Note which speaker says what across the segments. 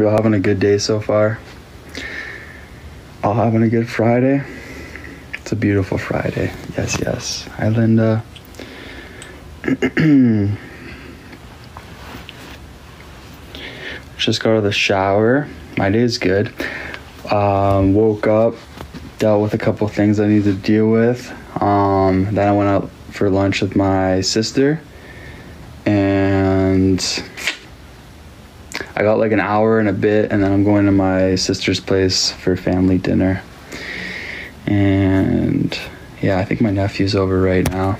Speaker 1: We're all having a good day so far. All having a good Friday. It's a beautiful Friday. Yes, yes. Hi, Linda. Just got out of the shower. My day is good. Um, woke up, dealt with a couple things I need to deal with. Um, then I went out for lunch with my sister, and I got like an hour and a bit, and then I'm going to my sister's place for family dinner. And yeah, I think my nephew's over right now.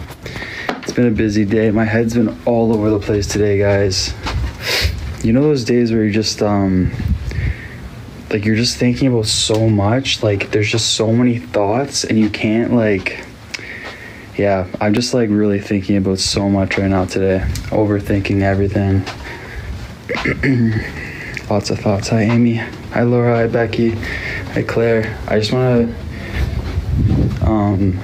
Speaker 1: It's been a busy day. My head's been all over the place today, guys. You know those days where you're just um like you're just thinking about so much, like there's just so many thoughts and you can't like yeah, I'm just like really thinking about so much right now today. Overthinking everything. Lots of thoughts. Hi, Amy. Hi, Laura. Hi, Becky. Hi, Claire. I just want to, um,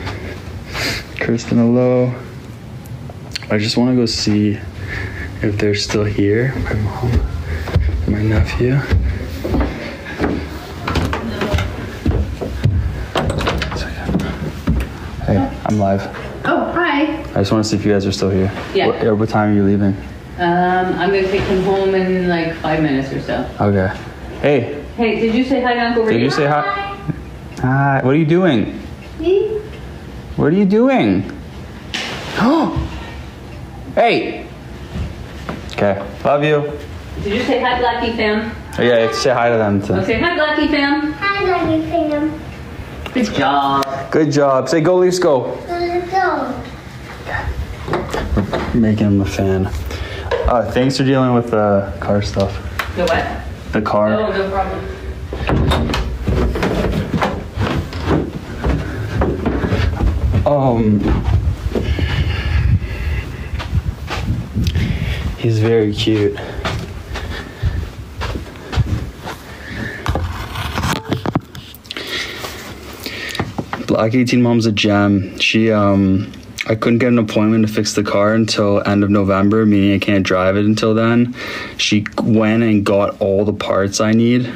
Speaker 1: Kristen, hello. I just want to go see if they're still here. My mom, my nephew. Hey, I'm live.
Speaker 2: Oh, hi.
Speaker 1: I just want to see if you guys are still here.
Speaker 2: Yeah.
Speaker 1: What, what time are you leaving?
Speaker 2: Um, I'm gonna take him home in like five minutes or so.
Speaker 1: Okay. Hey,
Speaker 2: Hey, did you say hi to Uncle Ray?
Speaker 1: did you say hi? Hi. What are you doing? Me? What are you doing? Oh. hey. Okay. Love you.
Speaker 2: Did you say hi, Blackie fam?
Speaker 1: Oh, yeah, say hi to them. Too.
Speaker 2: Okay, hi, Blackie fam.
Speaker 3: Hi, Blackie Fam.
Speaker 2: Good job.
Speaker 1: Good job. Say go, Leafs, go.
Speaker 3: Let's go.
Speaker 1: Making him a fan. Uh, thanks for dealing with the car stuff.
Speaker 2: The what?
Speaker 1: The car.
Speaker 2: Oh, no problem.
Speaker 1: Um, he's very cute. Black 18 Mom's a gem. She, um, I couldn't get an appointment to fix the car until end of November, meaning I can't drive it until then. She went and got all the parts I need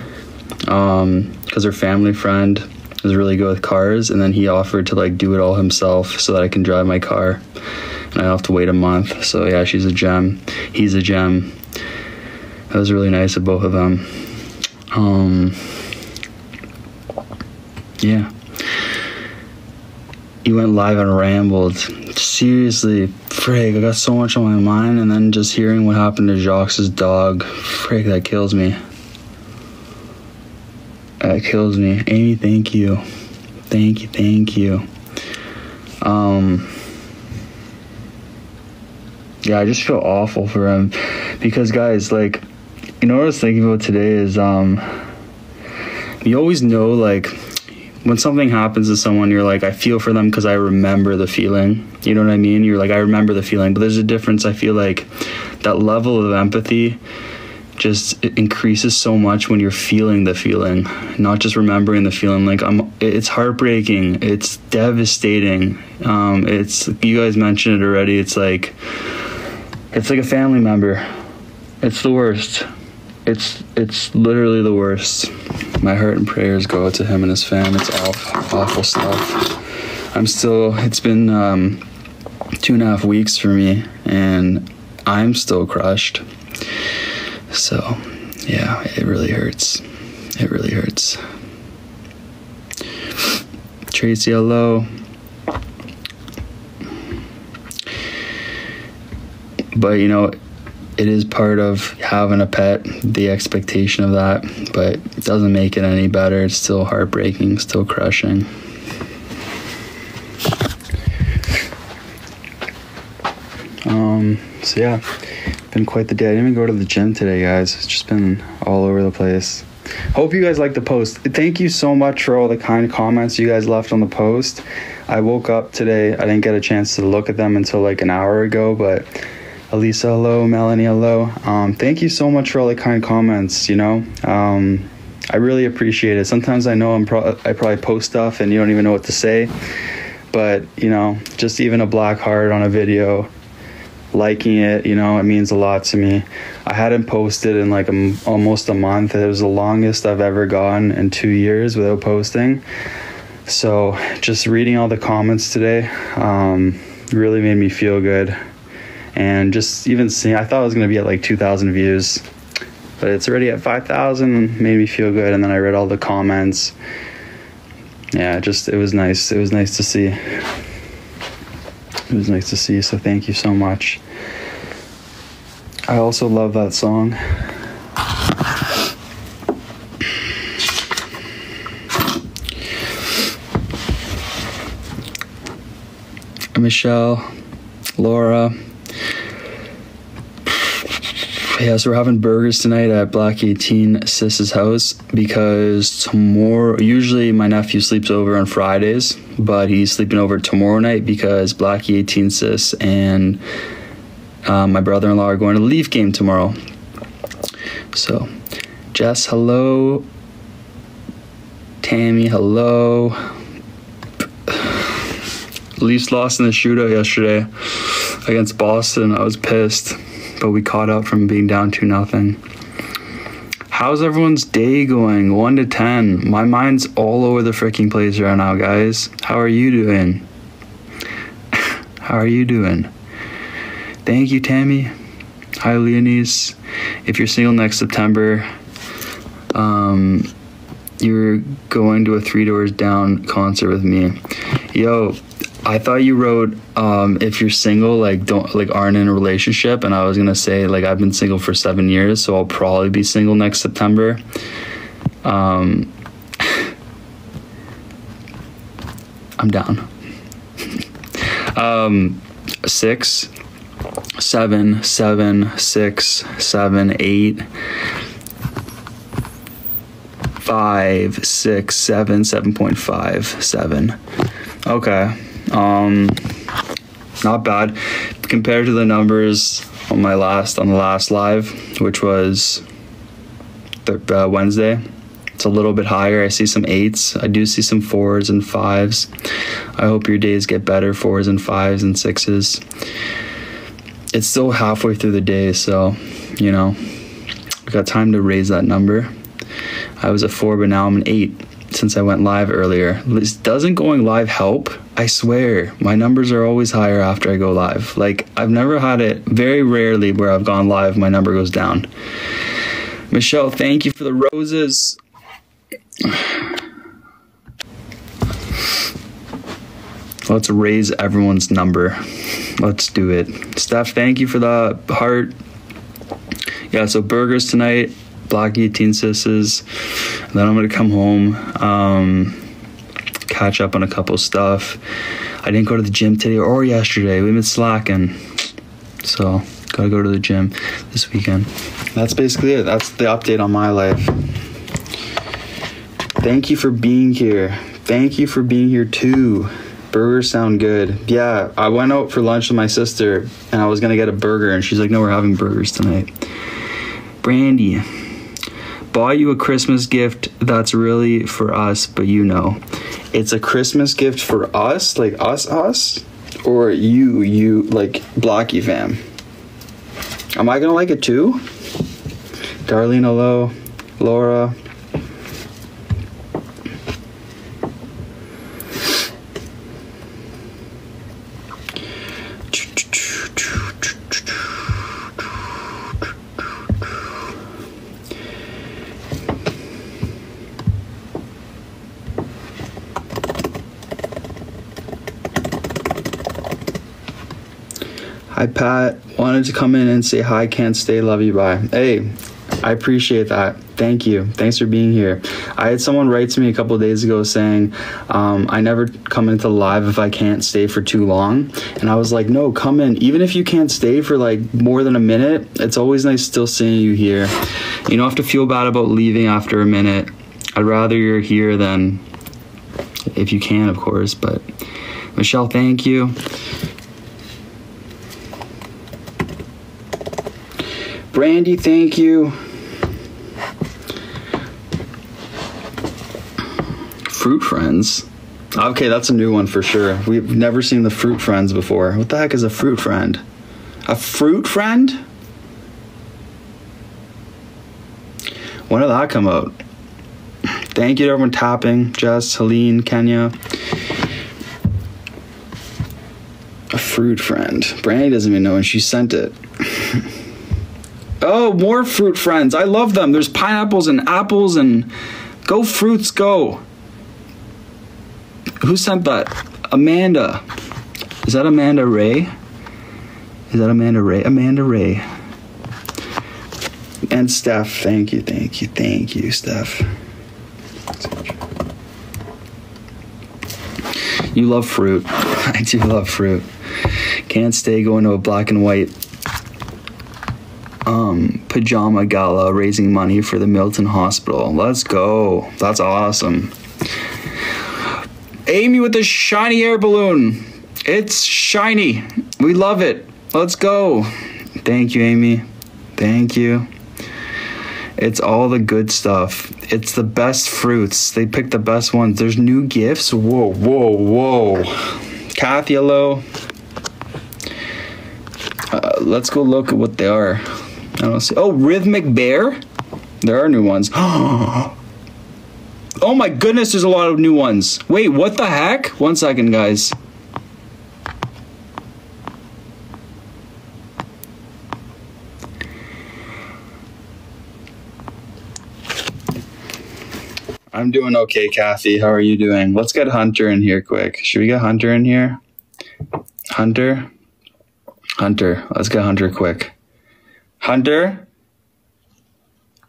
Speaker 1: because her family friend is really good with cars, and then he offered to like do it all himself so that I can drive my car, and I don't have to wait a month. So yeah, she's a gem. He's a gem. That was really nice of both of them. Um, yeah. You went live and rambled. Seriously, frig, I got so much on my mind, and then just hearing what happened to Jacques' dog, frig, that kills me. That kills me. Amy, thank you. Thank you, thank you. Um Yeah, I just feel awful for him. Because guys, like you know what I was thinking about today is um you always know like when something happens to someone you're like I feel for them because I remember the feeling. You know what I mean? You're like I remember the feeling, but there's a difference I feel like that level of empathy just increases so much when you're feeling the feeling not just remembering the feeling. Like i'm it's heartbreaking. It's devastating. Um it's you guys mentioned it already. It's like it's like a family member. It's the worst it's it's literally the worst my heart and prayers go out to him and his fam it's awful awful stuff i'm still it's been um two and a half weeks for me and i'm still crushed so, yeah, it really hurts. It really hurts. Tracy, hello. But, you know, it is part of having a pet, the expectation of that, but it doesn't make it any better. It's still heartbreaking, still crushing. Um, so yeah, been quite the day. I didn't even go to the gym today, guys. It's just been all over the place. Hope you guys like the post. Thank you so much for all the kind comments you guys left on the post. I woke up today. I didn't get a chance to look at them until like an hour ago, but Elisa, hello. Melanie, hello. Um, thank you so much for all the kind comments. You know, um, I really appreciate it. Sometimes I know I'm pro- I probably post stuff and you don't even know what to say, but you know, just even a black heart on a video liking it. You know, it means a lot to me. I hadn't posted in like a almost a month. It was the longest I've ever gone in two years without posting. So just reading all the comments today um, really made me feel good. And just even seeing, I thought it was going to be at like 2,000 views, but it's already at 5,000, made me feel good. And then I read all the comments. Yeah, just, it was nice. It was nice to see. It was nice to see. So thank you so much. I also love that song. Michelle, Laura. Yeah, so we're having burgers tonight at Black 18 Sis's house because tomorrow, usually my nephew sleeps over on Fridays, but he's sleeping over tomorrow night because Black 18 Sis and um, my brother in law are going to the Leaf game tomorrow. So, Jess, hello. Tammy, hello. Leafs lost in the shootout yesterday against Boston. I was pissed, but we caught up from being down 2 nothing. How's everyone's day going? 1 to 10. My mind's all over the freaking place right now, guys. How are you doing? How are you doing? Thank you, Tammy. Hi, Leonise. If you're single next September, um, you're going to a Three Doors Down concert with me. Yo, I thought you wrote um, if you're single, like don't like aren't in a relationship, and I was gonna say like I've been single for seven years, so I'll probably be single next September. Um, I'm down. um, six, seven, seven, six, seven, eight, five, six, seven, seven point five, seven. Okay. Um, not bad compared to the numbers on my last on the last live, which was th- uh, Wednesday. It's a little bit higher. I see some eights. I do see some fours and fives. I hope your days get better. Fours and fives and sixes. It's still halfway through the day, so you know, we got time to raise that number. I was a four, but now I'm an eight since I went live earlier. This Doesn't going live help? I swear, my numbers are always higher after I go live. Like, I've never had it, very rarely, where I've gone live, my number goes down. Michelle, thank you for the roses. Let's raise everyone's number. Let's do it. Steph, thank you for the heart. Yeah, so burgers tonight, Black 18 Sisses. Then I'm gonna come home, um, catch up on a couple stuff. I didn't go to the gym today or yesterday. We've been slacking, so gotta go to the gym this weekend. That's basically it. That's the update on my life. Thank you for being here. Thank you for being here too. Burgers sound good. Yeah, I went out for lunch with my sister and I was gonna get a burger, and she's like, "No, we're having burgers tonight." Brandy, bought you a Christmas gift that's really for us, but you know, it's a Christmas gift for us, like us, us, or you, you, like Blocky fam. Am I gonna like it too? Darlene, hello. Laura. Hi, Pat. Wanted to come in and say hi, can't stay, love you, bye. Hey, I appreciate that. Thank you. Thanks for being here. I had someone write to me a couple days ago saying, um, I never come into live if I can't stay for too long. And I was like, no, come in. Even if you can't stay for like more than a minute, it's always nice still seeing you here. You don't have to feel bad about leaving after a minute. I'd rather you're here than if you can, of course. But Michelle, thank you. Brandy, thank you. Fruit Friends. Okay, that's a new one for sure. We've never seen the Fruit Friends before. What the heck is a Fruit Friend? A fruit friend? When did that come out? Thank you to everyone tapping. Jess, Helene, Kenya. A fruit friend. Brandy doesn't even know and she sent it. Oh, more fruit friends. I love them. There's pineapples and apples and go fruits go. Who sent that? Amanda. Is that Amanda Ray? Is that Amanda Ray? Amanda Ray. And Steph, thank you, thank you, thank you, Steph. You love fruit. I do love fruit. Can't stay going to a black and white um, pajama gala raising money for the Milton Hospital. Let's go. That's awesome. Amy with the shiny air balloon. It's shiny. We love it. Let's go. Thank you, Amy. Thank you. It's all the good stuff. It's the best fruits. They pick the best ones. There's new gifts. Whoa, whoa, whoa. Kathy, hello. Uh, let's go look at what they are. I don't see. Oh, Rhythmic Bear. There are new ones. Oh my goodness, there's a lot of new ones. Wait, what the heck? One second, guys. I'm doing okay, Kathy. How are you doing? Let's get Hunter in here quick. Should we get Hunter in here? Hunter? Hunter. Let's get Hunter quick. Hunter?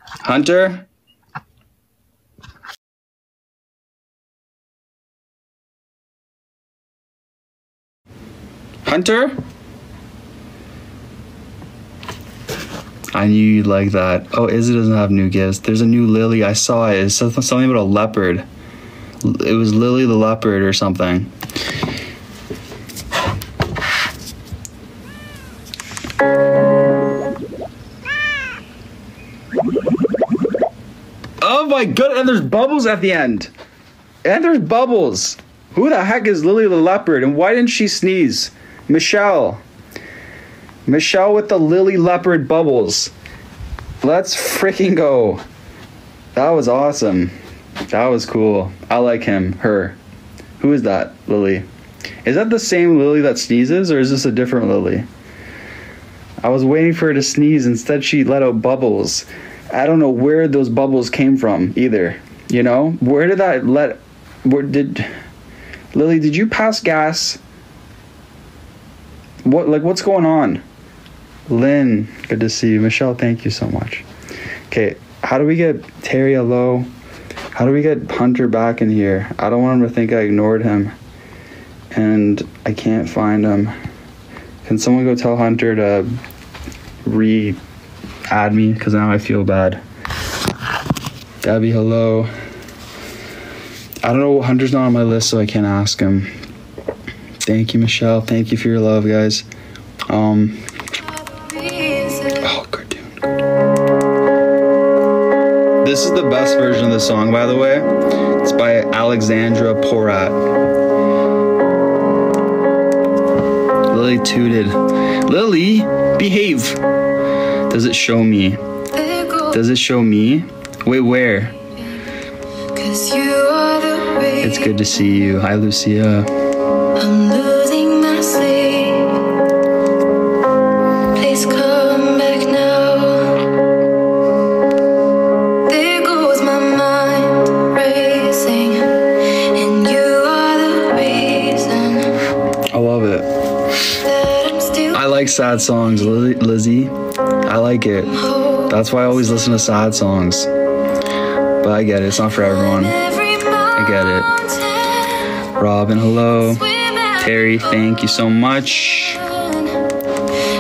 Speaker 1: Hunter? Hunter? I knew you'd like that. Oh, Izzy doesn't have new gifts. There's a new Lily. I saw it. It's something about a leopard. It was Lily the leopard or something. My god, and there's bubbles at the end. And there's bubbles. Who the heck is Lily the leopard and why didn't she sneeze? Michelle. Michelle with the lily leopard bubbles. Let's freaking go. That was awesome. That was cool. I like him. Her. Who is that, Lily? Is that the same Lily that sneezes, or is this a different Lily? I was waiting for her to sneeze. Instead, she let out bubbles. I don't know where those bubbles came from either. You know? Where did that let. Where did. Lily, did you pass gas? What like what's going on? Lynn, good to see you. Michelle, thank you so much. Okay, how do we get Terry hello? How do we get Hunter back in here? I don't want him to think I ignored him. And I can't find him. Can someone go tell Hunter to re add me? Because now I feel bad. Gabby, hello. I don't know. Hunter's not on my list, so I can't ask him. Thank you, Michelle. Thank you for your love, guys. Um, oh, cartoon. This is the best version of the song, by the way. It's by Alexandra Porat. Lily tooted. Lily, behave. Does it show me? Does it show me? Wait, where? It's good to see you. Hi, Lucia.
Speaker 4: I'm losing my sleep. Please come back now. There goes my mind racing, and you are the reason
Speaker 1: I love it.
Speaker 4: that I'm still.
Speaker 1: I like sad songs, Lizzie. I like it. That's why I always listen to sad songs. But I get it. It's not for everyone.
Speaker 4: I
Speaker 1: get it. Robin, hello. Terry, thank you so much.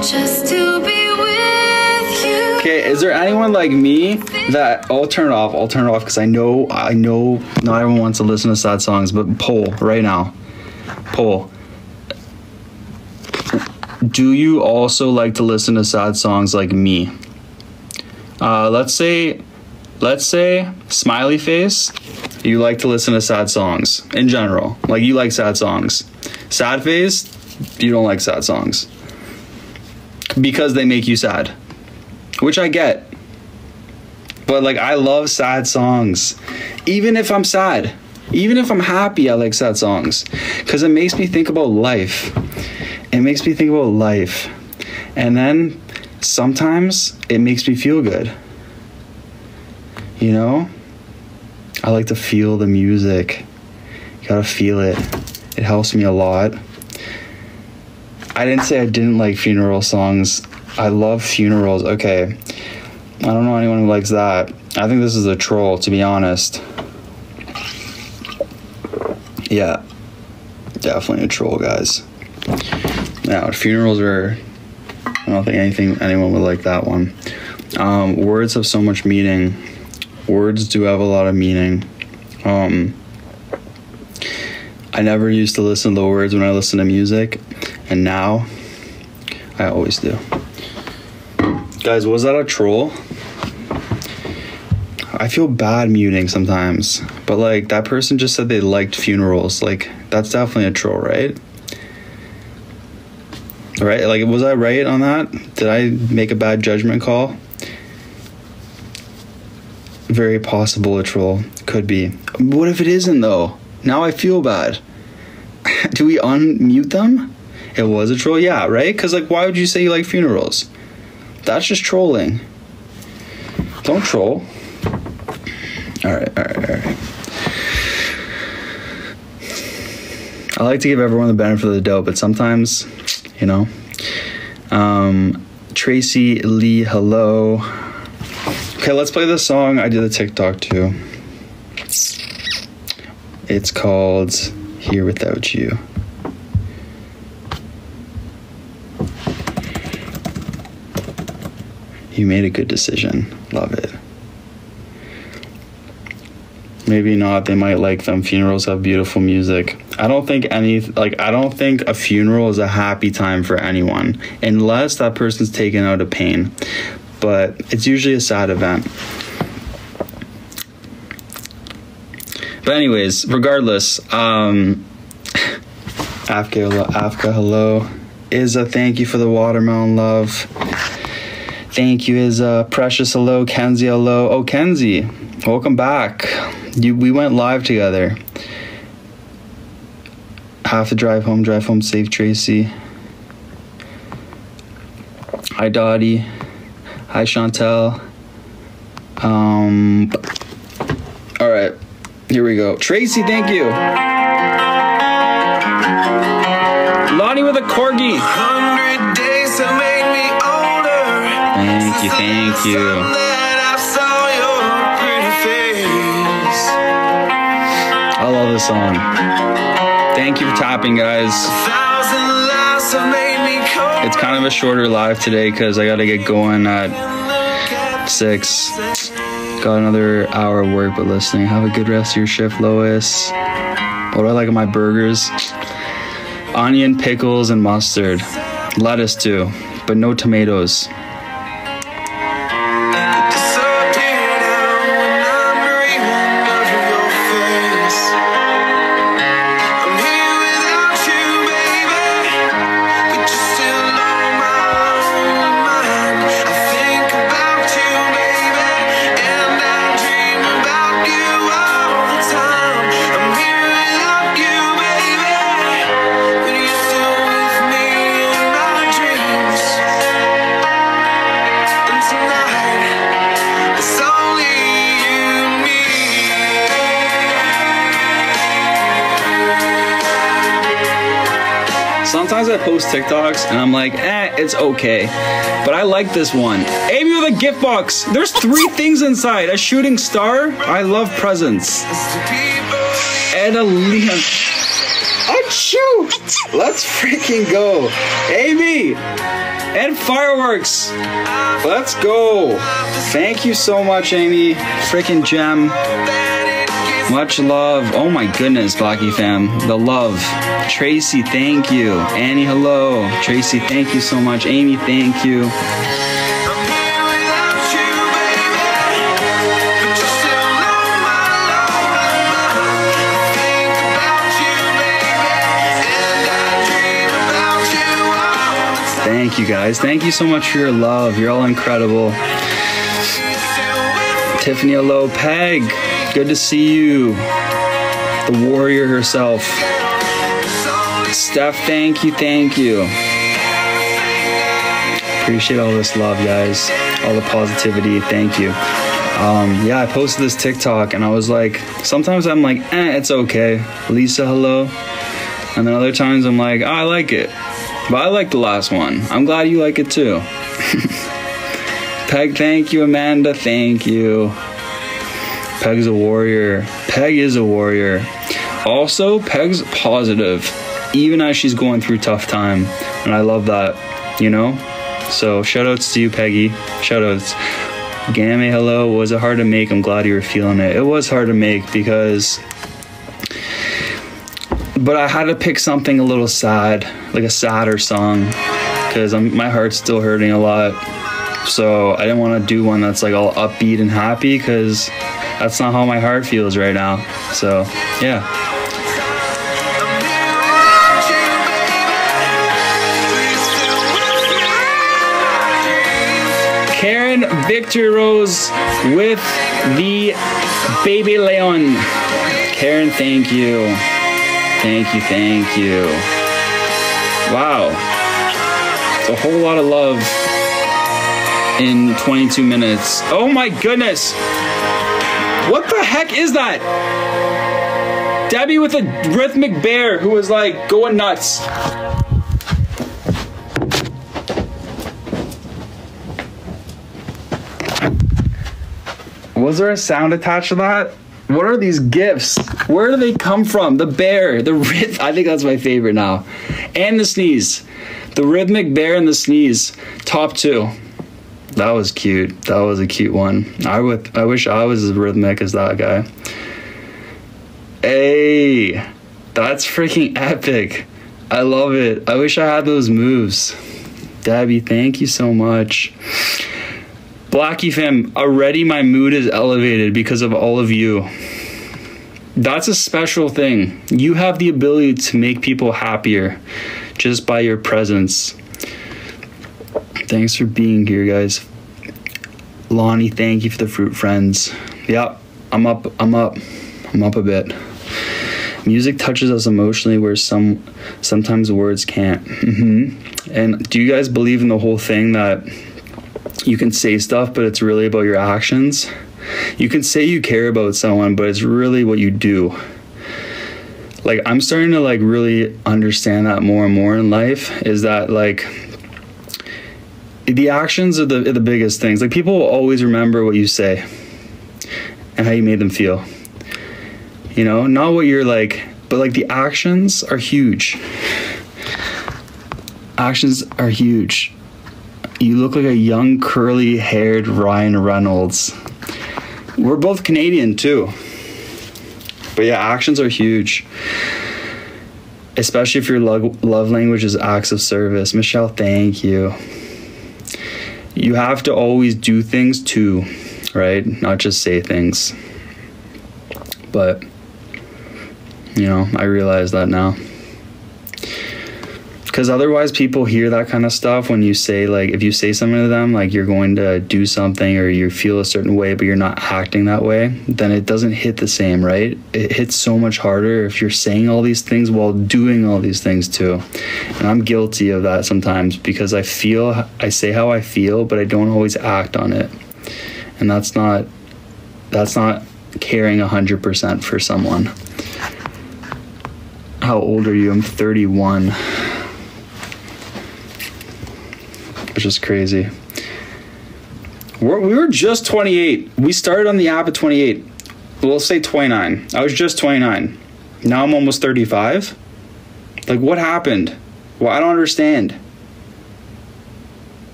Speaker 4: Just to be with you.
Speaker 1: Okay, is there anyone like me that I'll turn it off? I'll turn it off because I know I know not everyone wants to listen to sad songs, but poll right now. Poll. Do you also like to listen to sad songs like me? Uh, let's say let's say smiley face you like to listen to sad songs in general like you like sad songs sad face you don't like sad songs because they make you sad, which I get. But like, I love sad songs, even if I'm sad. Even if I'm happy, I like sad songs because it makes me think about life. It makes me think about life. And then sometimes it makes me feel good. You know? I like to feel the music. You gotta feel it. It helps me a lot. I didn't say I didn't like funeral songs. I love funerals. Okay. I don't know anyone who likes that. I think this is a troll, to be honest. Yeah. Definitely a troll, guys. Now, funerals are. I don't think anything anyone would like that one. Um, words have so much meaning. Words do have a lot of meaning. Um, I never used to listen to the words when I listen to music, and now I always do. Guys, was that a troll? I feel bad muting sometimes, but like that person just said they liked funerals. Like that's definitely a troll, right? Right? Like was I right on that? Did I make a bad judgment call? Very possible a troll. Could be. What if it isn't though? Now I feel bad. Do we unmute them? It was a troll, yeah, right? Because like, why would you say you like funerals? That's just trolling. Don't troll. All right, all right, all right. I like to give everyone the benefit of the doubt, but sometimes, you know. Um, Tracy Lee, hello. Okay, let's play this song. I did a TikTok too. It's called Here Without You. You made a good decision. Love it. Maybe not. They might like them. Funerals have beautiful music. I don't think any like I don't think a funeral is a happy time for anyone unless that person's taken out of pain. But it's usually a sad event. But anyways, regardless, um Afka, hello, Afka, hello. Izza, thank you for the watermelon love. Thank you, Izza. Precious, hello. Kenzie, hello. Oh, Kenzie, welcome back. You, we went live together. Have to drive home. Drive home safe, Tracy. Hi, Dottie. Hi, Chantel. Um. All right, here we go. Tracy, thank you. Lonnie with a corgi.
Speaker 5: Hundred days have made me older.
Speaker 1: Thank you, thank you.
Speaker 5: I saw your pretty face.
Speaker 1: I love this song. Thank you for tapping, guys.
Speaker 5: Thousand lies have made me cold.
Speaker 1: It's kind of a shorter live today because I got to get going at six. Got another hour of work, but listening. Have a good rest of your shift, Lois. What do I like on my burgers? Onion, pickles, and mustard. Lettuce too, but no tomatoes.
Speaker 5: And I'm
Speaker 1: like, eh, it's okay. But I like this one. Amy with a gift box. There's three things inside a shooting star. I love presents.
Speaker 5: It's the people
Speaker 1: And a Leon. Achoo! Let's freaking go. Amy! And fireworks. Let's go. Thank you so much, Amy. Freaking gem. Much love. Oh my goodness, Blocky fam. The love. Tracy, thank you. Annie, hello. Tracy, thank you so much. Amy, thank you. Thank you guys. Thank you so much for your love. You're all incredible. Tiffany Hello Peg. Good to see you. The warrior herself. Steph, thank you, thank you. Appreciate all this love, guys. All the positivity. Thank you. Um, yeah, I posted this TikTok and I was like, sometimes I'm like, eh, it's okay. Lisa, hello. And then other times I'm like, oh, I like it. But I like the last one. I'm glad you like it too. Peg, thank you. Amanda, thank you. Peg's a warrior. Peg is a warrior. Also, Peg's positive, even as she's going through tough time. And I love that, you know? So shout outs to you, Peggy. Shout outs. Game, hello. Was it hard to make? I'm glad you were feeling it. It was hard to make because but I had to pick something a little sad, like a sadder song, because my heart's still hurting a lot. So I didn't want to do one that's like all upbeat and happy, because that's not how my heart feels right now. So yeah. Karen Victor Rose with the Baby Leon. Karen, thank you. Thank you, thank you. Wow. It's a whole lot of love in 22 minutes. Oh my goodness. What the heck is that? Debbie with a rhythmic bear who was like going nuts. Was there a sound attached to that? What are these gifts? Where do they come from? The bear, the rhythm. I think that's my favorite now. And the sneeze. The rhythmic bear and the sneeze. Top two. That was cute. That was a cute one. I would I wish I was as rhythmic as that guy. Hey, that's freaking epic. I love it. I wish I had those moves. Debbie, thank you so much. Blackie fam, already my mood is elevated because of all of you. That's a special thing. You have the ability to make people happier just by your presence. Thanks for being here, guys. Lonnie, thank you for the fruit friends. Yep, I'm up. I'm up. I'm up a bit. Music touches us emotionally where some sometimes words can't. hmm And do you guys believe in the whole thing that you can say stuff, but it's really about your actions? You can say you care about someone, but it's really what you do. Like I'm starting to like really understand that more and more in life is that like the actions are the are the biggest things. Like people will always remember what you say and how you made them feel. You know, not what you're like, but like the actions are huge. Actions are huge. You look like a young curly haired Ryan Reynolds. We're both Canadian too. But yeah, actions are huge. Especially if your love, love language is acts of service. Michelle, thank you. You have to always do things too, right? Not just say things. But, you know, I realize that now because otherwise people hear that kind of stuff when you say like if you say something to them like you're going to do something or you feel a certain way but you're not acting that way then it doesn't hit the same right? It hits so much harder if you're saying all these things while doing all these things too. And i'm guilty of that sometimes because i feel i say how i feel but i don't always act on it. And that's not that's not caring 100% for someone. How old are you? I'm 31 which is crazy. We're, we were just 28. We started on the app at 28. We'll say 29. I was just 29. Now I'm almost 35. Like, what happened? Well, I don't understand.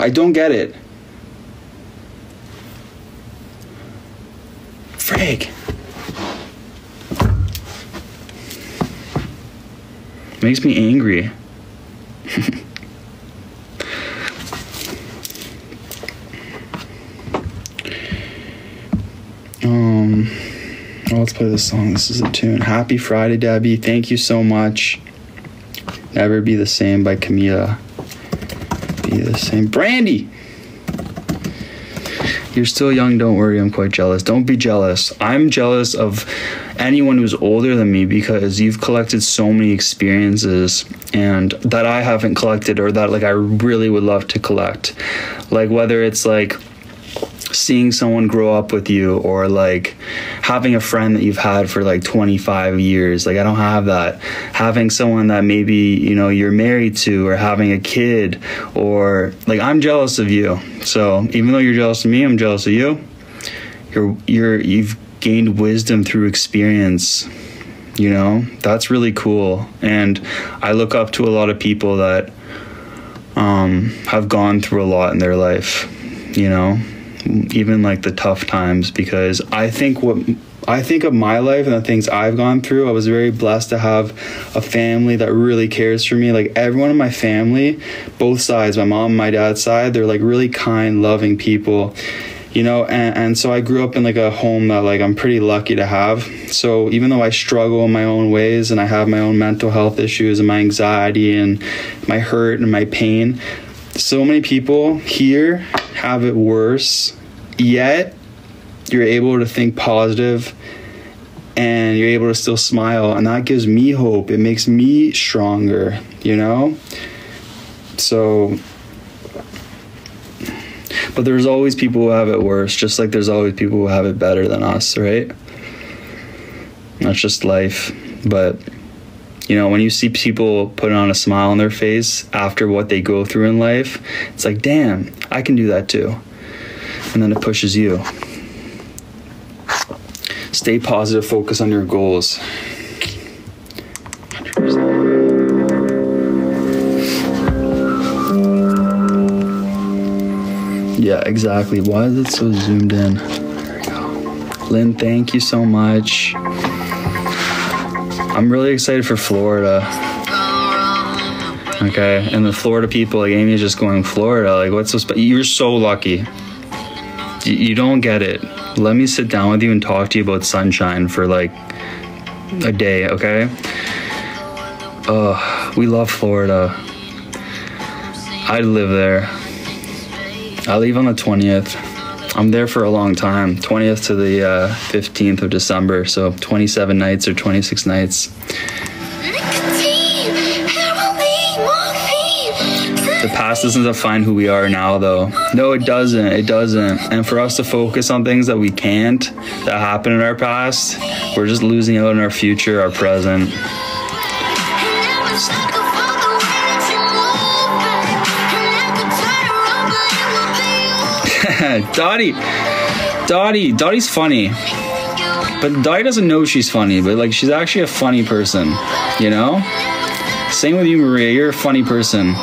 Speaker 1: I don't get it. Frig. Makes me angry. Well, let's play this song. This is a tune. Happy Friday, Debbie. Thank you so much. Never Be the Same by Camila. be the same. Brandy! You're still young, don't worry, I'm quite jealous. Don't be jealous. I'm jealous of anyone who's older than me because you've collected so many experiences and that I haven't collected or that like I really would love to collect. Like whether it's like seeing someone grow up with you or like having a friend that you've had for like 25 years like i don't have that. Having someone that maybe you know you're married to or having a kid or like i'm jealous of you. So even though you're jealous of me i'm jealous of you. You're you're you've gained wisdom through experience you know? That's really cool. And i look up to a lot of people that um, have gone through a lot in their life you know even like the tough times because I think what I think of my life and the things I've gone through, I was very blessed to have a family that really cares for me. Like everyone in my family, both sides, my mom and my dad's side, they're like really kind, loving people. You know, and, and so I grew up in like a home that like I'm pretty lucky to have. So even though I struggle in my own ways and I have my own mental health issues and my anxiety and my hurt and my pain, so many people here have it worse, yet you're able to think positive and you're able to still smile, and that gives me hope. It makes me stronger, you know? So, but there's always people who have it worse, just like there's always people who have it better than us, right? That's just life. But you know, when you see people put on a smile on their face after what they go through in life, it's like, damn, I can do that too. And then it pushes you. Stay positive, focus on your goals. Yeah, exactly. Why is it so zoomed in? Lynn, thank you so much. I'm really excited for Florida. Okay, and the Florida people, like Amy's just going Florida. Like, what's spe- You're so lucky. You, you don't get it. Let me sit down with you and talk to you about sunshine for like a day, okay? Oh, we love Florida. I'd live there. I leave on the 20th. I'm there for a long time 20th to the uh, 15th of December, so 27 nights or 26 nights. The past doesn't define who we are now, though. No, it doesn't. It doesn't. And for us to focus on things that we can't, that happened in our past, we're just losing out on our future, our present. Dottie, Dottie, Dottie's funny, but Dottie doesn't know she's funny. But like, she's actually a funny person, you know. Same with you, Maria. You're a funny person.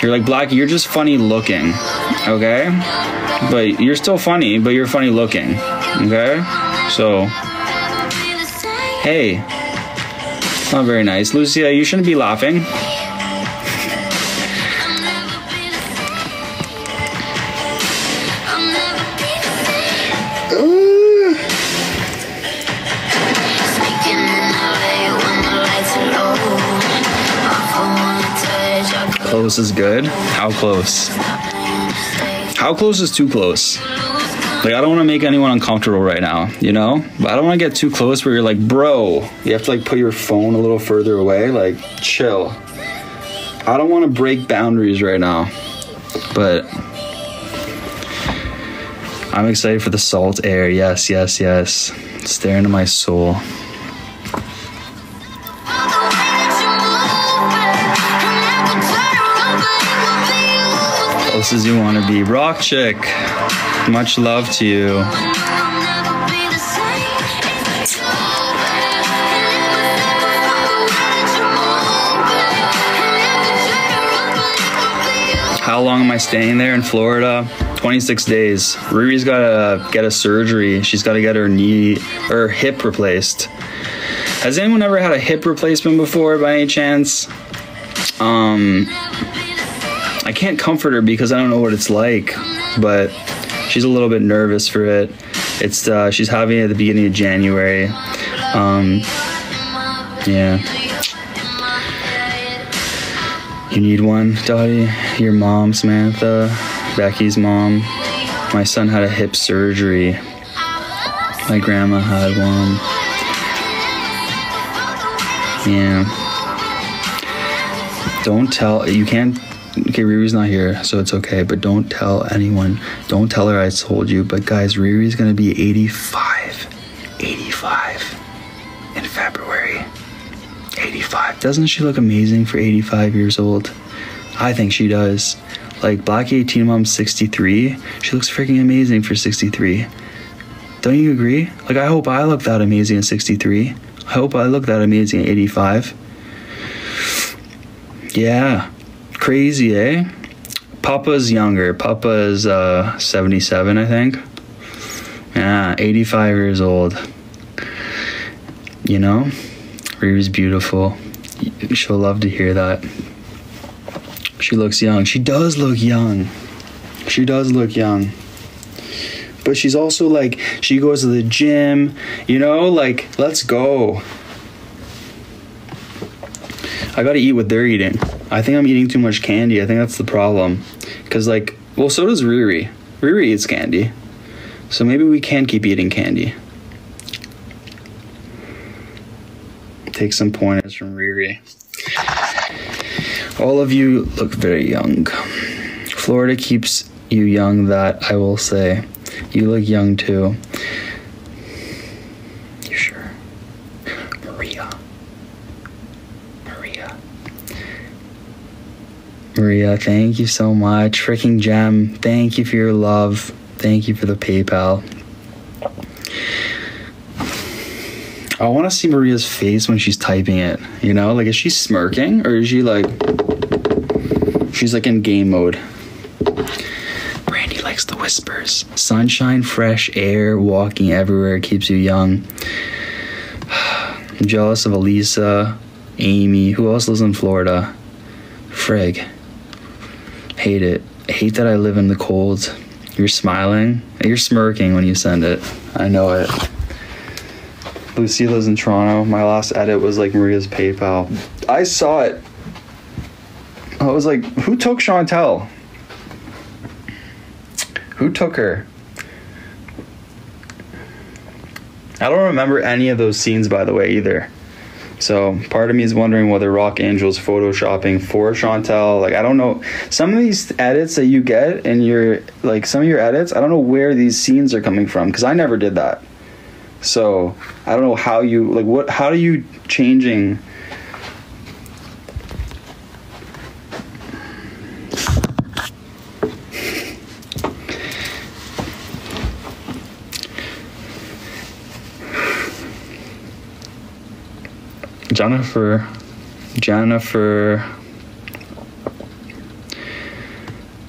Speaker 1: You're like Blackie. You're just funny looking, okay? But you're still funny, but you're funny looking, okay? So, hey, not very nice, Lucia. You shouldn't be laughing. Close is good. How close? How close is too close? Like, I don't want to make anyone uncomfortable right now, you know? But I don't want to get too close where you're like, bro, you have to like put your phone a little further away. Like, chill. I don't want to break boundaries right now. But I'm excited for the salt air. Yes, yes, yes. Stare into my soul. As you want to be. Rock Chick, much love to you. How long am I staying there in Florida? 26 days. Riri's got to get a surgery. She's got to get her knee or hip replaced. Has anyone ever had a hip replacement before by any chance? Um, I can't comfort her because I don't know what it's like, but she's a little bit nervous for it. It's uh, she's having it at the beginning of January. Um, yeah. You need one, Dottie? Your mom, Samantha, Becky's mom. My son had a hip surgery. My grandma had one. Yeah. Don't tell. You can't. Okay, Riri's not here, so it's okay. But don't tell anyone. Don't tell her I told you. But guys, Riri's gonna be 85. 85 in February. 85. Doesn't she look amazing for 85 years old? I think she does. Like Black 18 Mom's 63. She looks freaking amazing for 63. Don't you agree? Like I hope I look that amazing at 63. I hope I look that amazing at 85. Yeah. Crazy, eh? Papa's younger. Papa's uh 77, I think. Yeah, 85 years old. You know? Riri's beautiful. She'll love to hear that. She looks young. She does look young. She does look young. But she's also like, she goes to the gym, you know, like, let's go. I gotta eat what they're eating. I think I'm eating too much candy. I think that's the problem. Because, like, well, so does Riri. Riri eats candy. So maybe we can keep eating candy. Take some pointers from Riri. All of you look very young. Florida keeps you young, that I will say. You look young too. You sure? Maria. Maria. Maria, thank you so much. Freaking gem, thank you for your love. Thank you for the PayPal. I want to see Maria's face when she's typing it. You know, like is she smirking or is she like she's like in game mode? Brandy likes the whispers. Sunshine, fresh air, walking everywhere keeps you young. I'm jealous of Elisa, Amy. Who else lives in Florida? Frig. Hate it. I Hate that I live in the cold. You're smiling. You're smirking when you send it. I know it. Lucy lives in Toronto. My last edit was like Maria's PayPal. I saw it. I was like, who took Chantel? Who took her? I don't remember any of those scenes, by the way, either. So part of me is wondering whether Rock Angel's photoshopping for Chantel. Like I don't know. Some of these edits that you get in your like some of your edits, I don't know where these scenes are coming from because I never did that. So I don't know how you like what how are you changing Jennifer Jennifer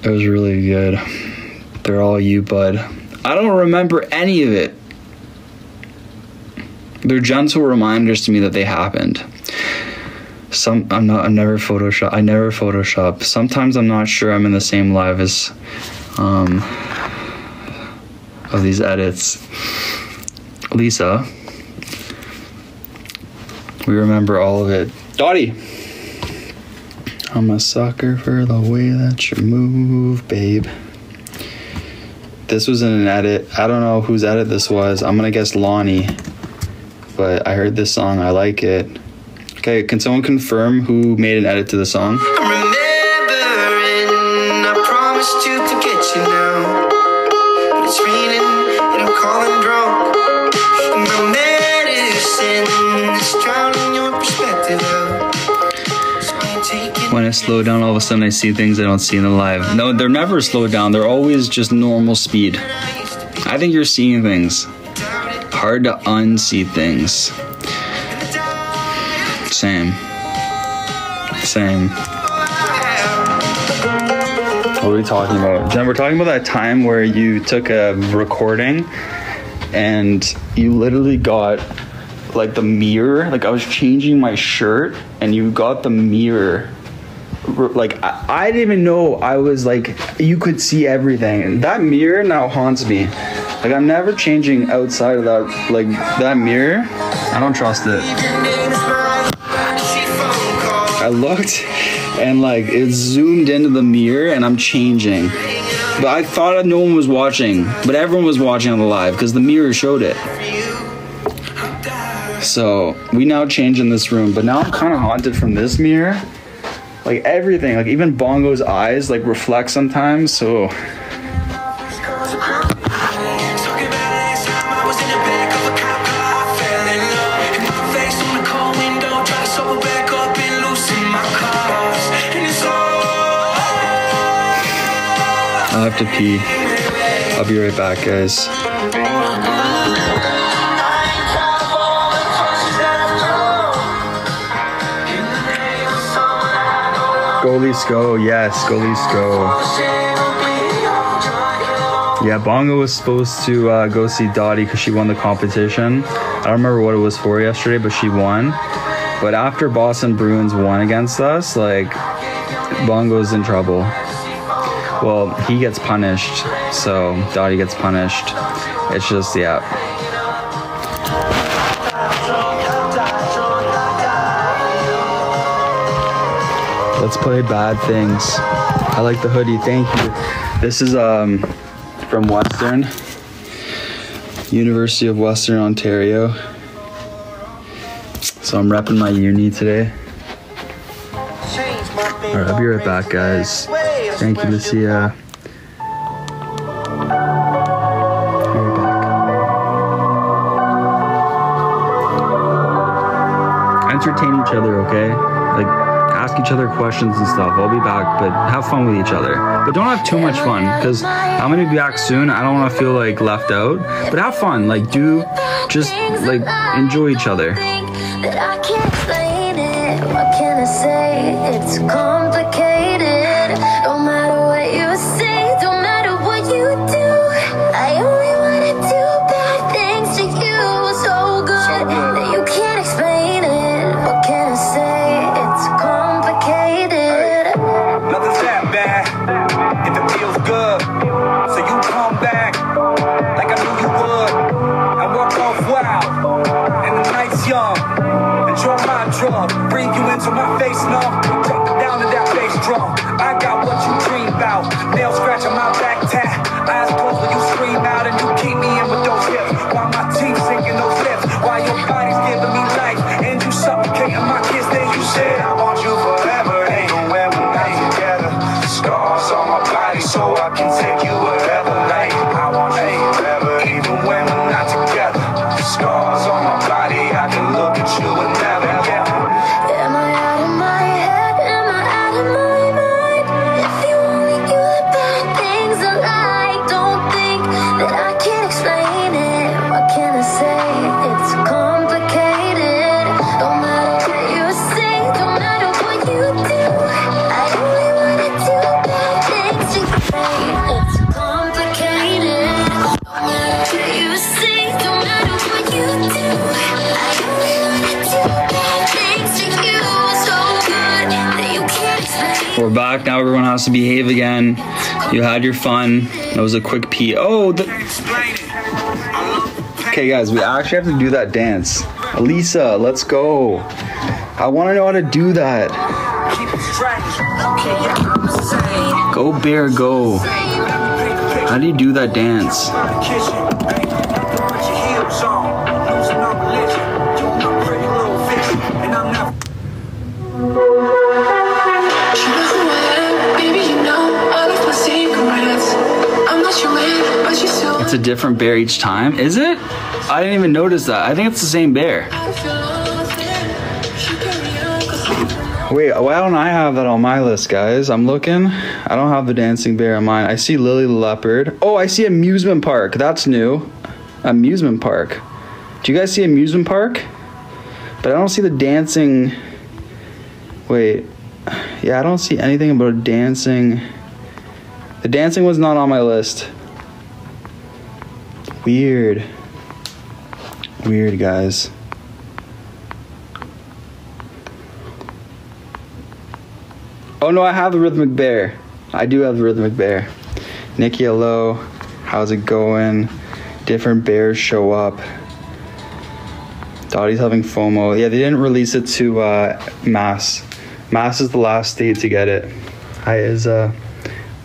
Speaker 1: it was really good. They're all you, bud. I don't remember any of it. They're gentle reminders to me that they happened. Some I'm not I'm never Photoshop I never Photoshop. Sometimes I'm not sure I'm in the same live as um of these edits. Lisa. We remember all of it. Dottie. I'm a sucker for the way that you move, babe. This was in an edit. I don't know whose edit this was. I'm gonna guess Lonnie. But I heard this song. I like it. Okay, can someone confirm who made an edit to the song?
Speaker 5: I'm remembering, I promised to forget you now. But it's raining and I'm calling drunk. My medicine is drowning
Speaker 1: When I slow down, all of a sudden I see things I don't see in the live. No, they're never slowed down. They're always just normal speed. I think you're seeing things. Hard to unsee things. Same. Same. What are we talking about? Jen, we're talking about that time where you took a recording and you literally got like the mirror. Like I was changing my shirt and you got the mirror. Like I, I didn't even know I was like you could see everything. That mirror now haunts me. Like I'm never changing outside of that like that mirror. I don't trust it.
Speaker 5: I
Speaker 1: looked and like it zoomed into the mirror, and I'm changing. But I thought no one was watching, but everyone was watching on the live because the mirror showed it. So we now change in this room, but now I'm kind of haunted from this mirror. Like everything, like even Bongo's eyes, like reflect sometimes. So
Speaker 5: Talking
Speaker 1: have to pee. I'll be right back Go Leafs go, yes, go Leafs go. Yeah, Bongo was supposed to uh, go see Dottie because she won the competition. I don't remember what it was for yesterday, but she won. But after Boston Bruins won against us, like, Bongo's in trouble. Well, he gets punished, so Dottie gets punished. It's just, yeah. Let's play bad things. I like the hoodie. Thank you. This is um from Western, University of Western Ontario. So I'm repping my uni today.
Speaker 5: All
Speaker 1: right, I'll be right back, guys. Thank you, Lucia. Right. Entertain each other, okay? Each other questions and stuff. I'll be back, but have fun with each other. But don't have too much fun, because I'm gonna be back soon. I don't wanna feel like left out. But have fun. Like, do just like enjoy each other.
Speaker 4: That I can't explain it. What can I say? It's complicated.
Speaker 1: Has to behave again. You had your fun. That was a quick pee. Oh, the, okay, guys. We actually have to do that dance. Elisa, let's go. I want to know how to do that. Go bear, go. How do you do that dance? It's a different bear each time. Is it? I didn't even notice that. I think it's the same bear. Wait, why don't I have that on my list, guys? I'm looking. I don't have the dancing bear on mine. I see Lily the leopard. Oh, I see amusement park. That's new. Amusement park. Do you guys see amusement park? But I don't see the dancing. Wait. Yeah, I don't see anything about dancing. The dancing was not on my list. Weird. Weird, guys. Oh no, I have the rhythmic bear. I do have the rhythmic bear. Nikki, hello. How's it going? Different bears show up. Dottie's having FOMO. Yeah, they didn't release it to uh, mass Mass is the last state to get it. Hi is a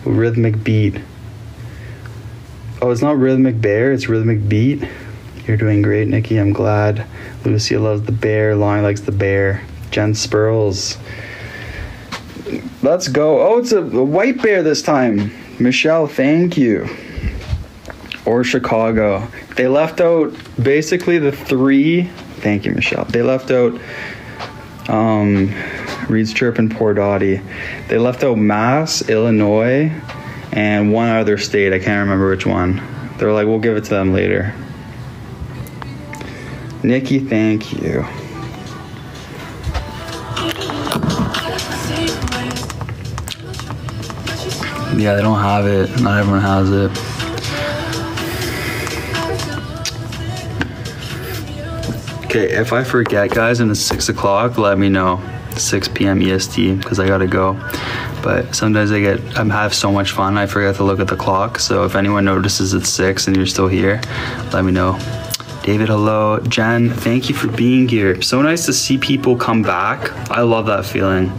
Speaker 1: rhythmic beat. Oh, it's not rhythmic bear, it's rhythmic beat. You're doing great, Nikki. I'm glad. Lucia loves the bear. Lonnie likes the bear. Jen Spurls. Let's go. Oh, it's a, a white bear this time. Michelle, thank you. Or Chicago. They left out basically the three. Thank you, Michelle. They left out um, Reed's Chirp and Port Dottie. They left out Mass, Illinois, and one other state. I can't remember which one. They're like, we'll give it to them later. Nikki, thank you. Yeah, they don't have it. Not everyone has it. Okay, if I forget, guys, and it's six o'clock, let me know. 6 p.m. EST because I gotta go. But sometimes I get I have so much fun I forget to look at the clock. So if anyone notices it's six and you're still here, let me know. David, hello. Jen, thank you for being here. So nice to see people come back. I love that feeling.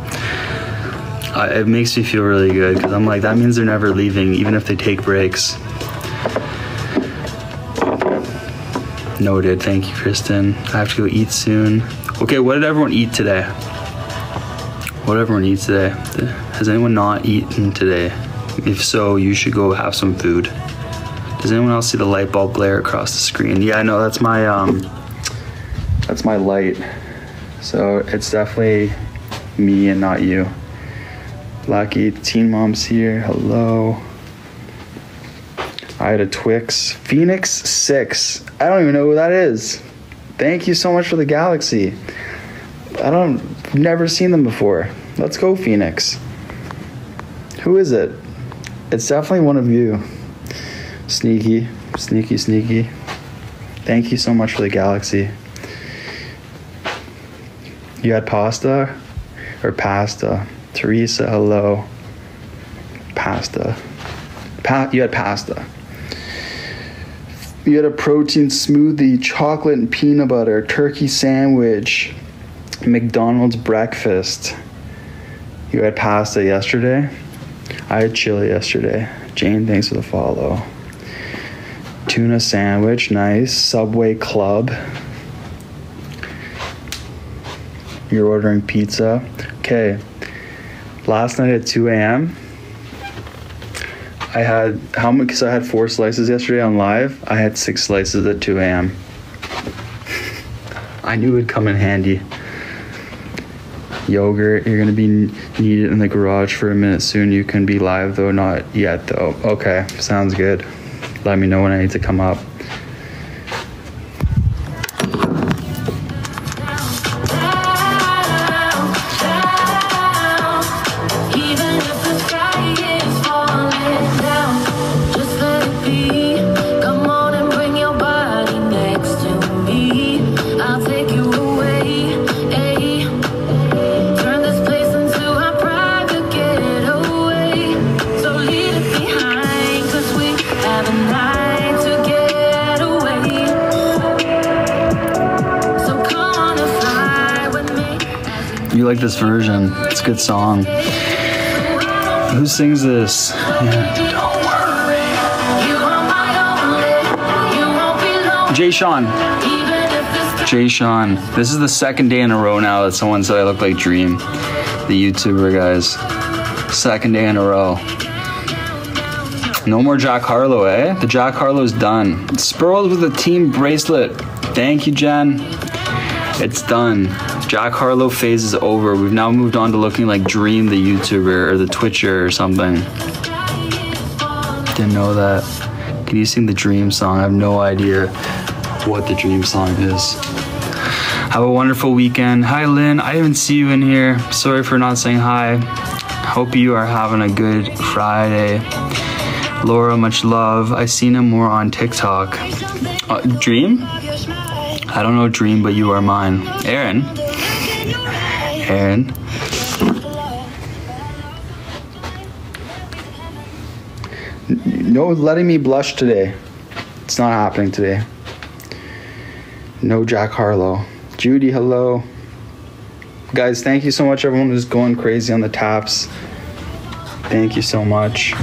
Speaker 1: Uh, it makes me feel really good because I'm like, that means they're never leaving, even if they take breaks. Noted. Thank you, Kristen. I have to go eat soon. Okay, what did everyone eat today? What everyone eats today? Has anyone not eaten today? If so, you should go have some food. Does anyone else see the light bulb glare across the screen? Yeah, no, that's my um, that's my light. So it's definitely me and not you. Lucky Teen Mom's here. Hello. I had a Twix. Phoenix 6. I don't even know who that is. Thank you so much for the galaxy. I don't never seen them before. Let's go, Phoenix. Who is it? It's definitely one of you. Sneaky, sneaky, sneaky. Thank you so much for the galaxy. You had pasta or pasta? Teresa, hello. Pasta. Pa- you had pasta. You had a protein smoothie, chocolate and peanut butter, turkey sandwich, McDonald's breakfast. You had pasta yesterday. I had chili yesterday. Jane, thanks for the follow. Tuna sandwich, nice. Subway club. You're ordering pizza. Okay. Last night at 2 a.m., I had how much? Because I had four slices yesterday on live. I had six slices at 2 a.m. I knew it would come in handy. Yogurt, you're gonna be needed in the garage for a minute soon. You can be live though, not yet though. Okay, sounds good. Let me know when I need to come up.
Speaker 4: You
Speaker 1: like this version? It's a good song. Who sings this? Jay Sean. Jay Sean. This is the second day in a row now that someone said I look like Dream, the YouTuber guys. Second day in a row. No more Jack Harlow, eh? The Jack Harlow's done. Spurled with a team bracelet. Thank you, Jen. It's done. Jack Harlow phase is over. We've now moved on to looking like Dream, the YouTuber or the Twitcher or something. Didn't know that. Can you sing the Dream song? I have no idea what the Dream song is. Have a wonderful weekend. Hi, Lynn. I haven't see you in here. Sorry for not saying hi. Hope you are having a good Friday. Laura, much love. I seen him more on TikTok. Uh, Dream? I don't know Dream, but you are mine. Aaron. Aaron. No letting me blush today. It's not happening today. No Jack Harlow. Judy, hello. Guys, thank you so much. Everyone who's going crazy on the taps. Thank you so much.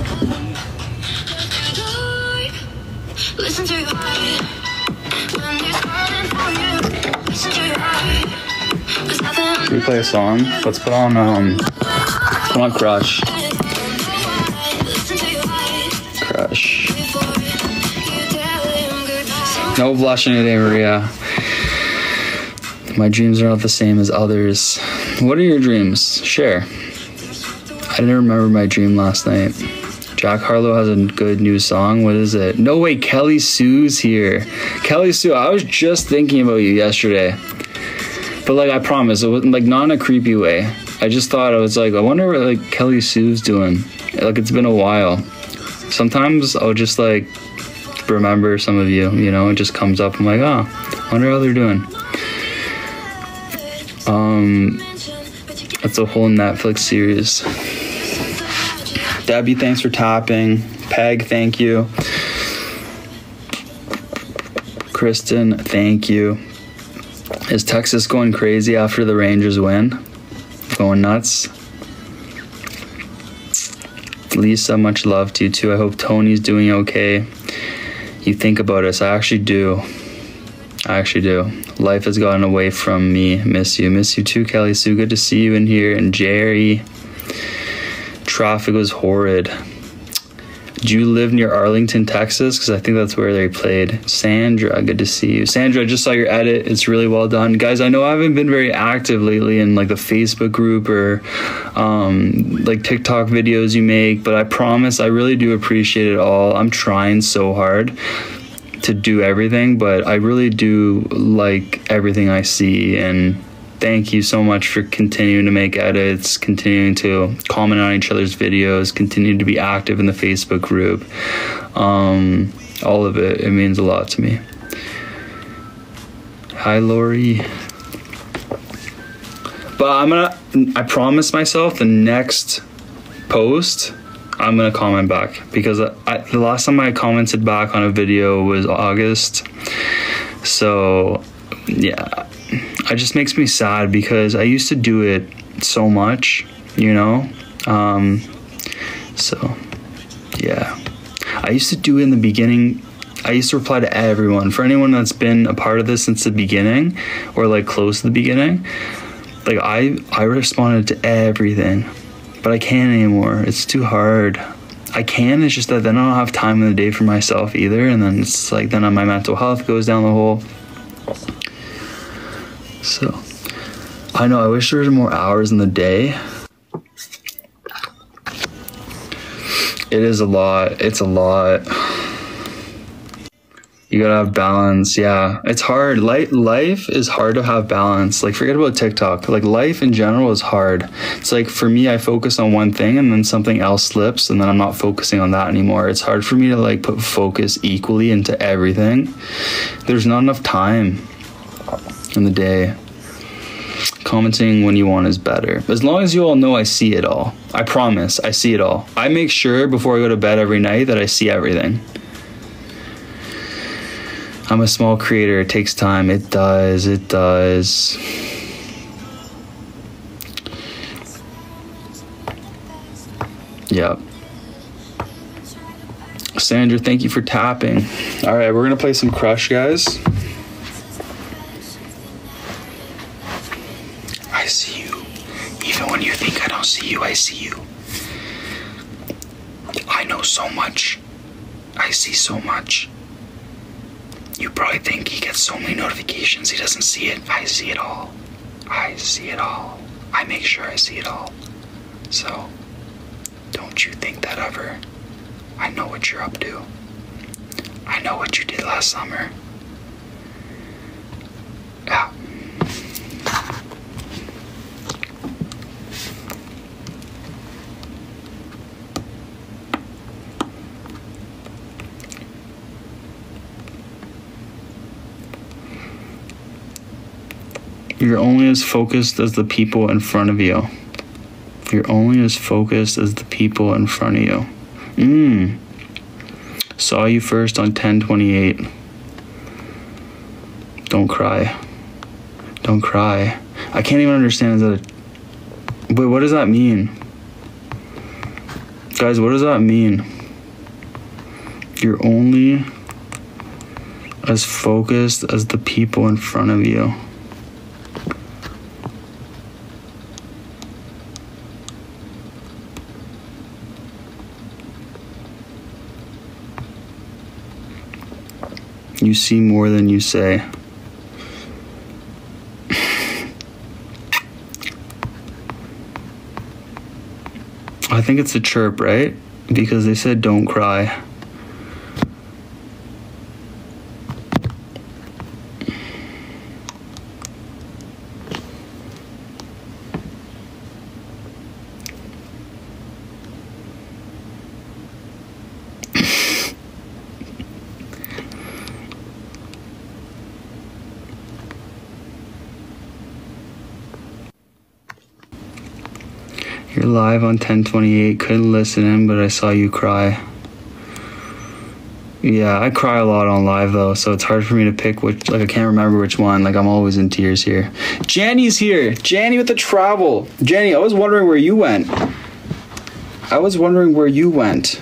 Speaker 1: We play a song? Let's put on um put on Crush. Crush. No blushing today, Maria. My dreams are not the same as others. What are your dreams? Share. I didn't remember my dream last night. Jack Harlow has a good new song. What is it? No way, Kelly Sue's here. Kelly Sue, I was just thinking about you yesterday. But like I promise, it wasn't like not in a creepy way. I just thought I was like, I wonder what like Kelly Sue's doing. Like it's been a while. Sometimes I'll just like remember some of you, you know, it just comes up. I'm like, oh, I wonder how they're doing. Um, that's a whole Netflix series. Debbie, thanks for tapping. Peg, thank you. Kristen, thank you. Is Texas going crazy after the Rangers win? Going nuts? Lisa, much love to you too. I hope Tony's doing okay. You think about us. I actually do. I actually do. Life has gotten away from me. Miss you. Miss you too, Kelly Sue. Good to see you in here. And Jerry. Traffic was horrid. Do you live near Arlington, Texas? Because I think that's where they played. Sandra, good to see you. Sandra, I just saw your edit. It's really well done, guys. I know I haven't been very active lately in like the Facebook group or um, like TikTok videos you make, but I promise I really do appreciate it all. I'm trying so hard to do everything, but I really do like everything I see and thank you so much for continuing to make edits, continuing to comment on each other's videos, continuing to be active in the Facebook group. Um, all of it, it means a lot to me. Hi, Lori. But I'm gonna, I promise myself the next post, I'm gonna comment back because I, the last time I commented back on a video was August. So, yeah, it just makes me sad because I used to do it so much, you know? Um, so, yeah. I used to do it in the beginning. I used to reply to everyone. For anyone that's been a part of this since the beginning or like close to the beginning, like I I responded to everything. But I can't anymore. It's too hard. I can, it's just that then I don't have time in the day for myself either. And then it's like then my mental health goes down the hole. So I know I wish there was more hours in the day. It is a lot. It's a lot. You gotta have balance. Yeah, it's hard. Life, life is hard to have balance. Like, forget about TikTok. Like, life in general is hard. It's like for me, I focus on one thing and then something else slips, and then I'm not focusing on that anymore. It's hard for me to like put focus equally into everything. There's not enough time in the day. Commenting when you want is better. As long as you all know I see it all. I promise, I see it all. I make sure before I go to bed every night that I see everything. I'm a small creator. It takes time. It does. It does. Yep. Sandra, thank you for tapping. All right, we're going to play some Crush, guys. I see you. I know so much. I see so much. You probably think he gets so many notifications he doesn't see it. I see it all. I see it all. I make sure I see it all. So, don't you think that ever. I know what you're up to. I know what you did last summer. Yeah. You're only as focused as the people in front of you. You're only as focused as the people in front of you. Mmm. Saw you first on 1028. Don't cry. Don't cry. I can't even understand. Is that a, wait? What does that mean, guys? What does that mean? You're only as focused as the people in front of you. You see more than you say. I think it's a chirp, right? Because they said don't cry. You're live on 1028. Couldn't listen in, but I saw you cry. Yeah, I cry a lot on live though, so it's hard for me to pick which. Like I can't remember which one. Like I'm always in tears here. Janny's here. Janny with the travel. Janny, I was wondering where you went. I was wondering where you went.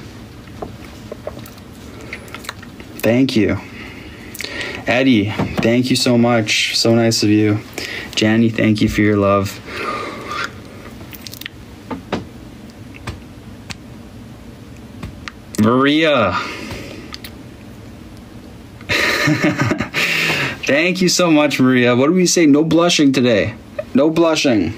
Speaker 1: Thank you. Eddie, thank you so much. So nice of you. Janny, thank you for your love. Maria. Thank you so much, Maria. What do we say? No blushing today. No blushing.